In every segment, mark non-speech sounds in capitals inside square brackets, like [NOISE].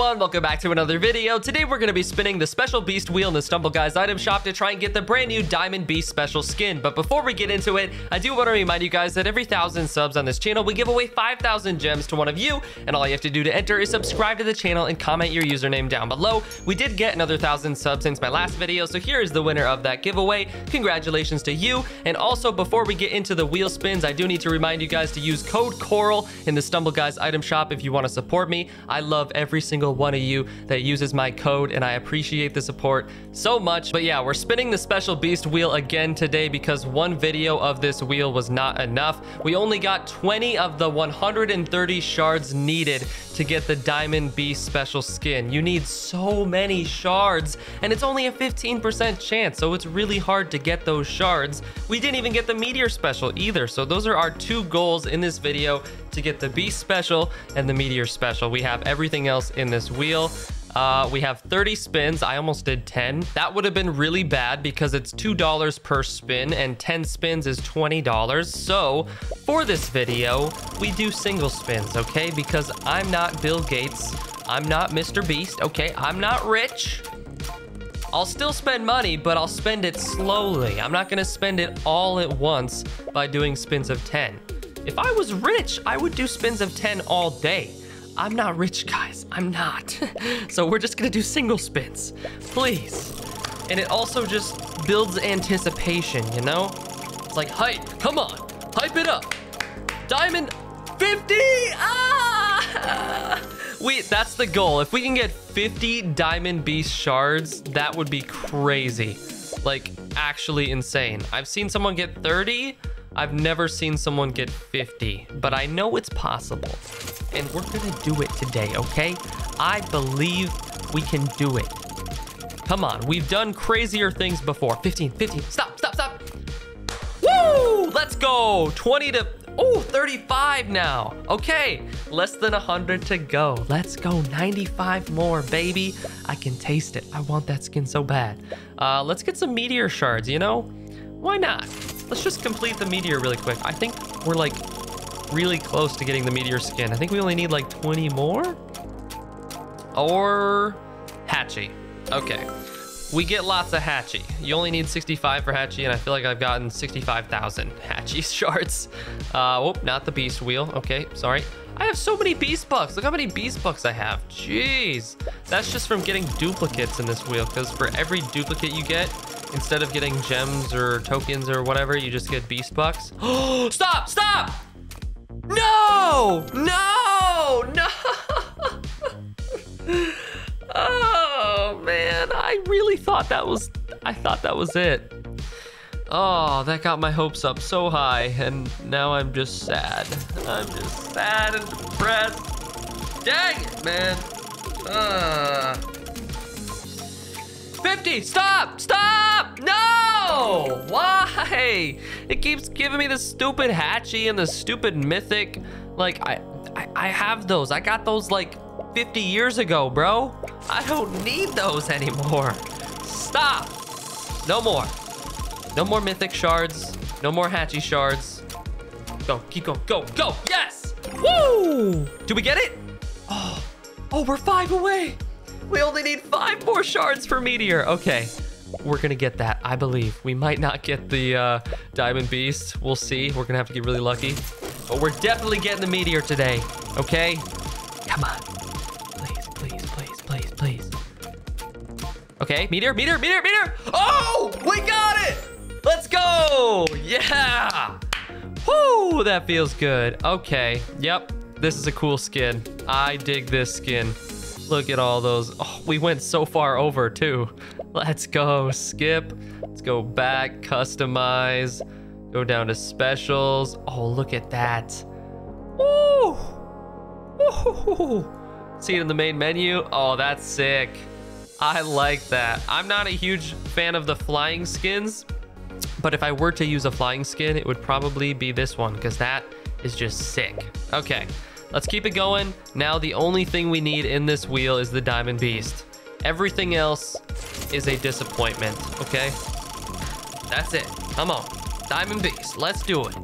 everyone, welcome back to another video. Today we're going to be spinning the Special Beast wheel in the Stumble Guys item shop to try and get the brand new Diamond Beast special skin. But before we get into it, I do want to remind you guys that every thousand subs on this channel, we give away 5,000 gems to one of you. And all you have to do to enter is subscribe to the channel and comment your username down below. We did get another thousand subs since my last video, so here is the winner of that giveaway. Congratulations to you. And also, before we get into the wheel spins, I do need to remind you guys to use code CORAL in the Stumble Guys item shop if you want to support me. I love every single one of you that uses my code and I appreciate the support so much. But yeah, we're spinning the special beast wheel again today because one video of this wheel was not enough. We only got 20 of the 130 shards needed to get the diamond beast special skin. You need so many shards and it's only a 15% chance. So it's really hard to get those shards. We didn't even get the meteor special either. So those are our two goals in this video to get the beast special and the meteor special. We have everything else in this wheel. Uh, we have 30 spins. I almost did 10. That would have been really bad because it's $2 per spin and 10 spins is $20. So for this video, we do single spins, okay? Because I'm not Bill Gates. I'm not Mr. Beast, okay? I'm not rich. I'll still spend money, but I'll spend it slowly. I'm not gonna spend it all at once by doing spins of 10. If I was rich, I would do spins of 10 all day. I'm not rich, guys. I'm not. [LAUGHS] so we're just gonna do single spins, please. And it also just builds anticipation, you know? It's like, hype, come on, hype it up. Diamond 50, ah! We, that's the goal. If we can get 50 Diamond Beast shards, that would be crazy. Like, actually insane. I've seen someone get 30, I've never seen someone get 50, but I know it's possible. And we're gonna do it today, okay? I believe we can do it. Come on, we've done crazier things before. 15, 15, stop, stop, stop. Woo! Let's go. 20 to, oh, 35 now. Okay, less than 100 to go. Let's go, 95 more, baby. I can taste it. I want that skin so bad. Uh, let's get some meteor shards, you know? Why not? Let's just complete the meteor really quick. I think we're like really close to getting the meteor skin. I think we only need like 20 more. Or Hatchy. Okay. We get lots of Hatchy. You only need 65 for Hatchy, and I feel like I've gotten 65,000 [LAUGHS] Hatchy shards. Uh, oh, not the Beast Wheel. Okay, sorry. I have so many Beast Bucks. Look how many Beast Bucks I have. Jeez. That's just from getting duplicates in this wheel, because for every duplicate you get, instead of getting gems or tokens or whatever, you just get beast bucks. Oh, [GASPS] stop, stop! No, no, no. [LAUGHS] oh man, I really thought that was, I thought that was it. Oh, that got my hopes up so high, and now I'm just sad. I'm just sad and depressed. Dang it, man. Uh. 50, stop, stop, no! Why? It keeps giving me the stupid Hatchy and the stupid Mythic. Like, I, I, I have those. I got those like 50 years ago, bro. I don't need those anymore. Stop. No more. No more Mythic shards. No more Hatchy shards. Go, keep going, go, go, yes! Woo! Do we get it? Oh, oh, we're five away. We only need five more shards for Meteor. Okay, we're gonna get that, I believe. We might not get the uh, Diamond Beast. We'll see. We're gonna have to get really lucky. But we're definitely getting the Meteor today, okay? Come on. Please, please, please, please, please. Okay, Meteor, Meteor, Meteor, Meteor! Oh, we got it! Let's go! Yeah! Whoo, that feels good. Okay, yep, this is a cool skin. I dig this skin. Look at all those. Oh, we went so far over too. Let's go. Skip. Let's go back. Customize. Go down to specials. Oh, look at that. Woo! Woo! See it in the main menu. Oh, that's sick. I like that. I'm not a huge fan of the flying skins, but if I were to use a flying skin, it would probably be this one because that is just sick. Okay. Let's keep it going. Now the only thing we need in this wheel is the Diamond Beast. Everything else is a disappointment, okay? That's it. Come on. Diamond Beast. Let's do it.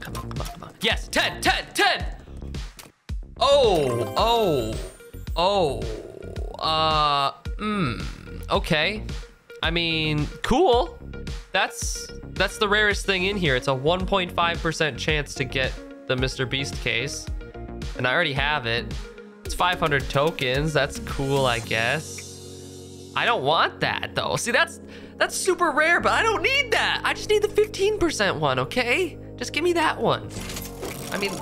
Come on, come on, come on. Yes, 10, 10, 10! Oh, oh, Oh, uh, hmm, okay. I mean, cool. That's that's the rarest thing in here. It's a 1.5% chance to get the Mr. Beast case. And I already have it. It's 500 tokens. That's cool, I guess. I don't want that though. See, that's that's super rare, but I don't need that. I just need the 15% one, okay? Just give me that one. I mean,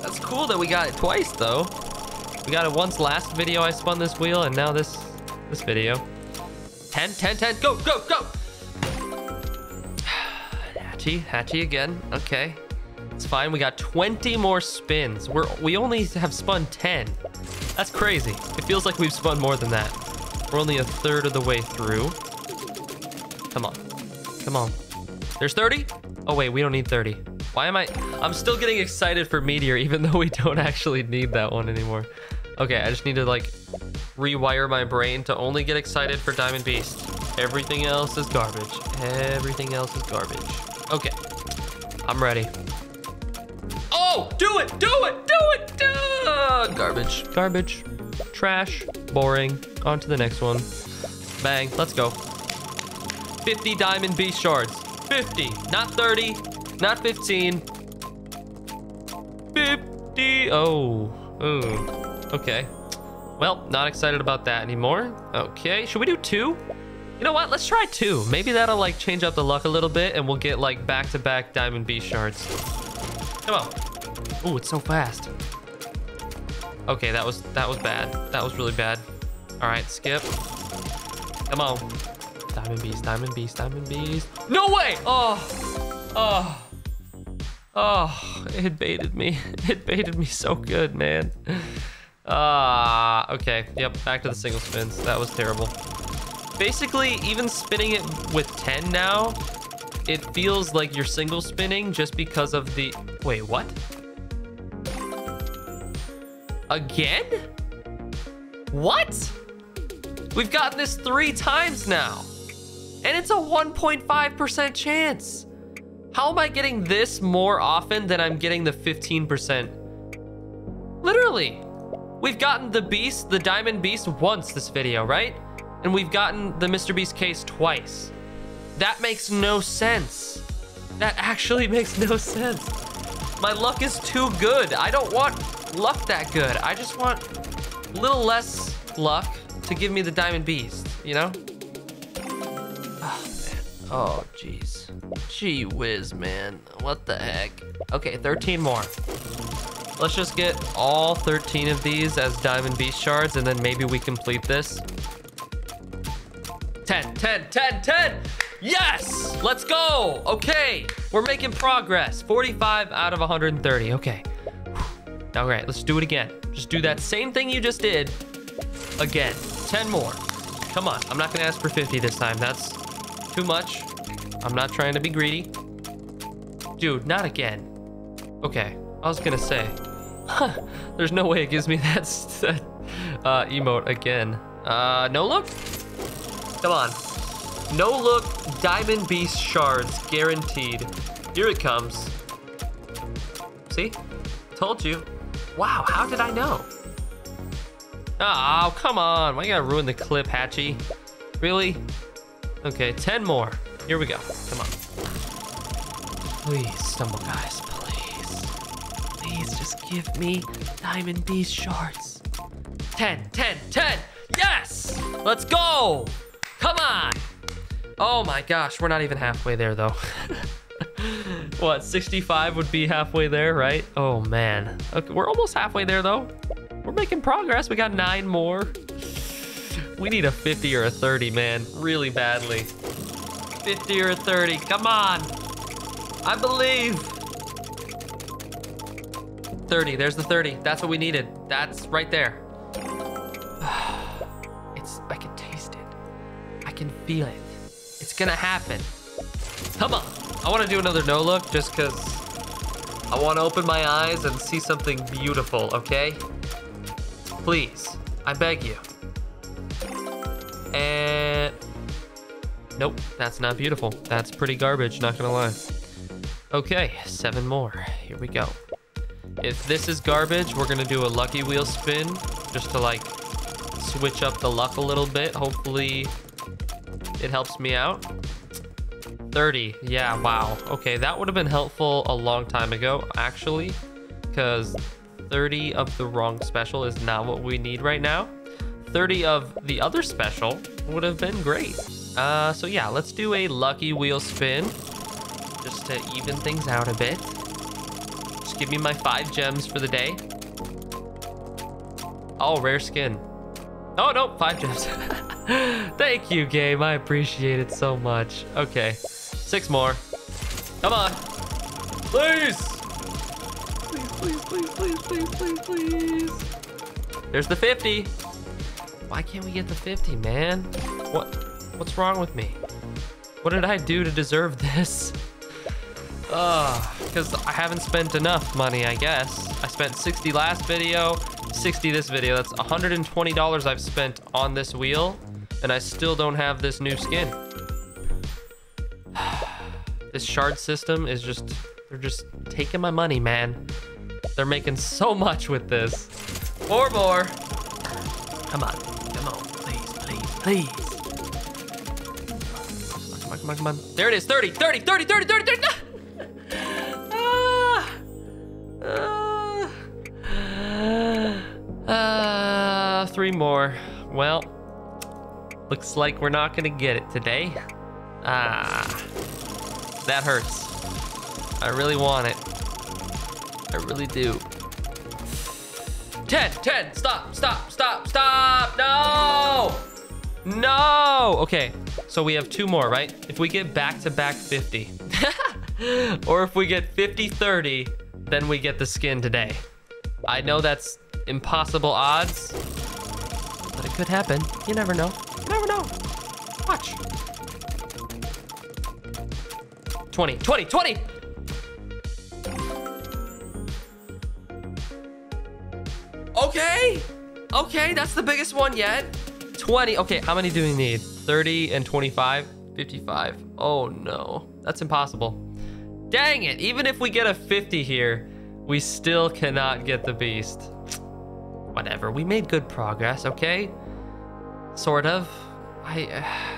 that's cool that we got it twice though. We got it once last video I spun this wheel and now this this video. 10, 10, 10, go, go, go! [SIGHS] Hatchy, Hatchy again, okay. It's fine, we got 20 more spins. We're, we only have spun 10. That's crazy. It feels like we've spun more than that. We're only a third of the way through. Come on, come on. There's 30? Oh wait, we don't need 30. Why am I? I'm still getting excited for Meteor, even though we don't actually need that one anymore. Okay, I just need to like rewire my brain to only get excited for Diamond Beast. Everything else is garbage. Everything else is garbage. Okay, I'm ready. Oh, do it, do it, do it, it. Garbage, garbage, trash, boring. On to the next one. Bang, let's go. 50 Diamond Beast shards. 50, not 30, not 15. 50, oh, ooh. Okay. Well, not excited about that anymore. Okay, should we do two? You know what? Let's try two. Maybe that'll like change up the luck a little bit and we'll get like back-to-back -back Diamond Beast shards. Come on. Oh, it's so fast. Okay, that was that was bad. That was really bad. All right, skip. Come on. Diamond Beast, Diamond Beast, Diamond Beast. No way! Oh, oh, oh, it baited me. [LAUGHS] It baited me so good, man. Ah, uh, okay. Yep, back to the single spins. That was terrible. Basically, even spinning it with 10 now, it feels like you're single spinning just because of the... Wait, what? Again? What? We've gotten this three times now. And it's a 1.5% chance. How am I getting this more often than I'm getting the 15%? Literally. We've gotten the Beast, the Diamond Beast once this video, right? And we've gotten the Mr. Beast case twice. That makes no sense. That actually [LAUGHS] makes no sense. My luck is too good. I don't want luck that good. I just want a little less luck to give me the Diamond Beast, you know? Oh, man. Oh, jeez. Gee whiz, man. What the heck? Okay, 13 more. Let's just get all 13 of these as Diamond Beast shards, and then maybe we complete this. 10, 10, 10, 10! Yes! Let's go! Okay, we're making progress. 45 out of 130, okay. All right, let's do it again. Just do that same thing you just did again. 10 more. Come on, I'm not gonna ask for 50 this time. That's too much. I'm not trying to be greedy. Dude, not again. Okay, I was gonna say, huh, there's no way it gives me [LAUGHS] that, that uh, emote again. Uh, no look? Come on. No look, Diamond Beast shards, guaranteed. Here it comes. See? Told you. Wow, how did I know? Oh, come on. Why you gotta ruin the clip, Hatchy? Really? Okay, 10 more. Here we go. Come on. Please, stumble guys. Please Please just give me Diamond Beast shards. 10, 10, 10. Yes! Let's go! Come on! Oh my gosh, we're not even halfway there though. [LAUGHS] what, 65 would be halfway there, right? Oh man. Okay, we're almost halfway there though. We're making progress. We got nine more. We need a 50 or a 30, man. Really badly. 50 or a 30. Come on. I believe. 30. There's the 30. That's what we needed. That's right there. [SIGHS] It's, I can taste it. I can feel it. It's gonna happen. Come on. I want to do another no look just because I want to open my eyes and see something beautiful, okay? Please. I beg you. And... Nope, that's not beautiful. That's pretty garbage, not gonna lie. Okay, seven more. Here we go. If this is garbage, we're gonna do a lucky wheel spin just to like switch up the luck a little bit. Hopefully it helps me out. 30. Yeah, wow. Okay, that would have been helpful a long time ago, actually, because 30 of the wrong special is not what we need right now. 30 of the other special would have been great. Uh, so yeah, let's do a lucky wheel spin just to even things out a bit. Just give me my five gems for the day. Oh, rare skin. Oh, no, five gems. [LAUGHS] Thank you, game. I appreciate it so much. Okay, six more. Come on. Please. Please, please, please, please, please, please, please. There's the 50. Why can't we get the 50, man? What? What's wrong with me? What did I do to deserve [LAUGHS] this? Ugh, because I haven't spent enough money, I guess. I spent 60 last video, 60 this video. That's $120 I've spent on this wheel, and I still don't have this new skin. This shard system is just, they're just taking my money, man. They're making so much with this. Four more. Come on, come on, please, please, please. Come on, come on, come on. There it is, 30, 30, 30, 30, 30, 30. Ah, ah, ah, three more. Well, looks like we're not gonna get it today. Ah, that hurts. I really want it. I really do. 10, 10, stop, stop, stop, stop, no! No! Okay, so we have two more, right? If we get back-to-back 50, [LAUGHS] or if we get 50-30, then we get the skin today. I know that's impossible odds, but it could happen. You never know. You never know. Watch. 20, 20, 20! Okay. Okay, that's the biggest one yet. 20. Okay, how many do we need? 30 and 25? 55. Oh no, that's impossible. Dang it, even if we get a 50 here, we still cannot get the beast. Whatever, we made good progress, okay? Sort of. I... Uh,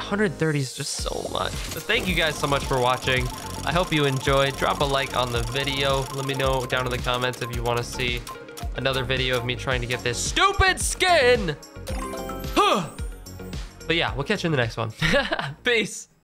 130 is just so much. But thank you guys so much for watching. I hope you enjoyed. Drop a like on the video. Let me know down in the comments if you want to see another video of me trying to get this stupid skin. but yeah, we'll catch you in the next one. [LAUGHS] Peace.